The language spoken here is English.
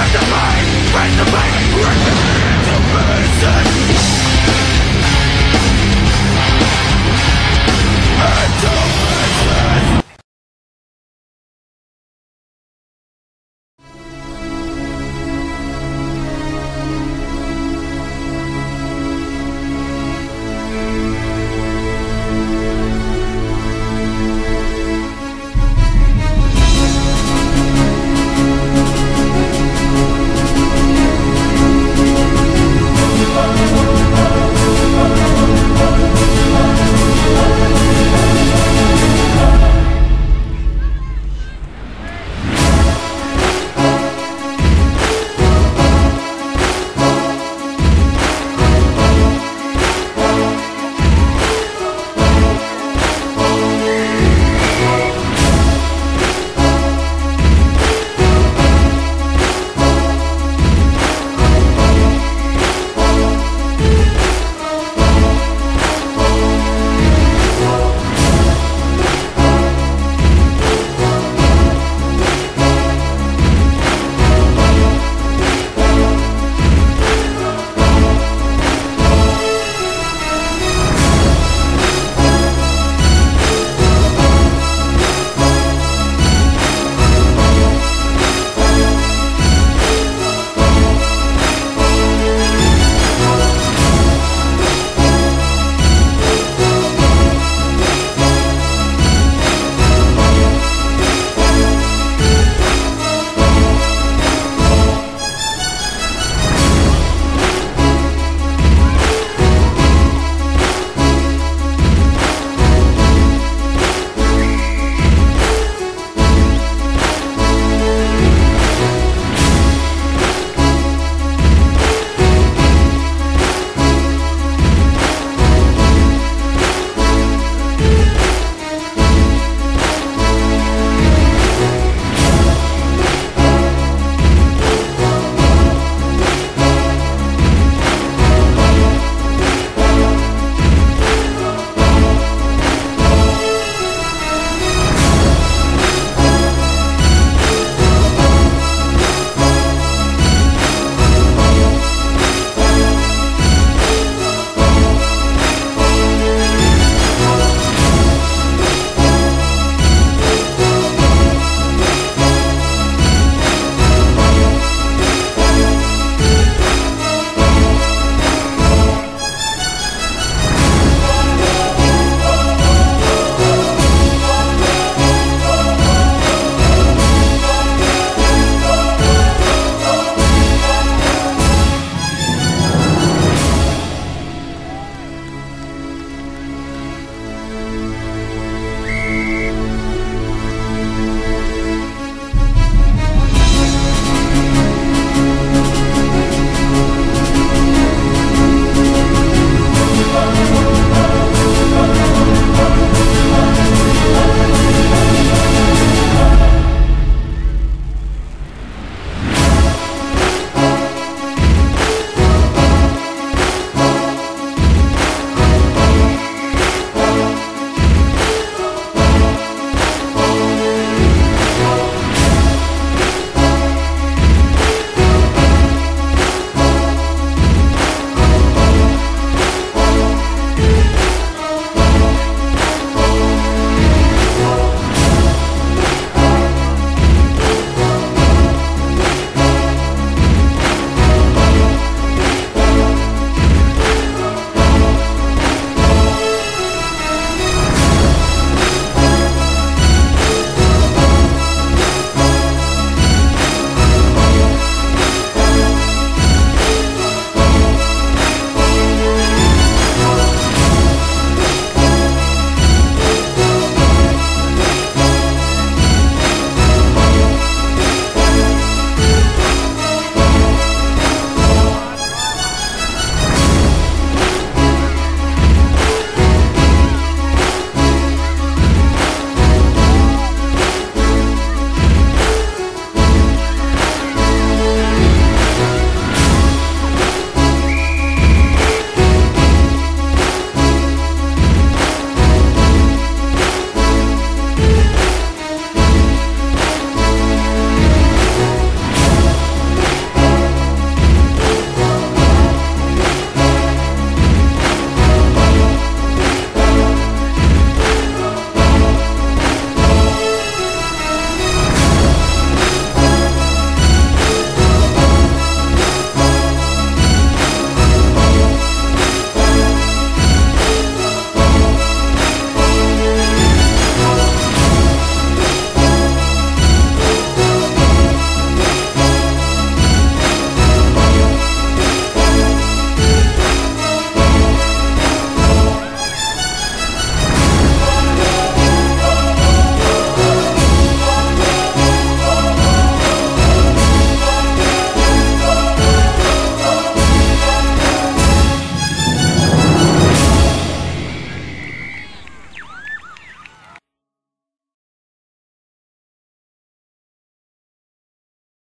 Sanctified, raise the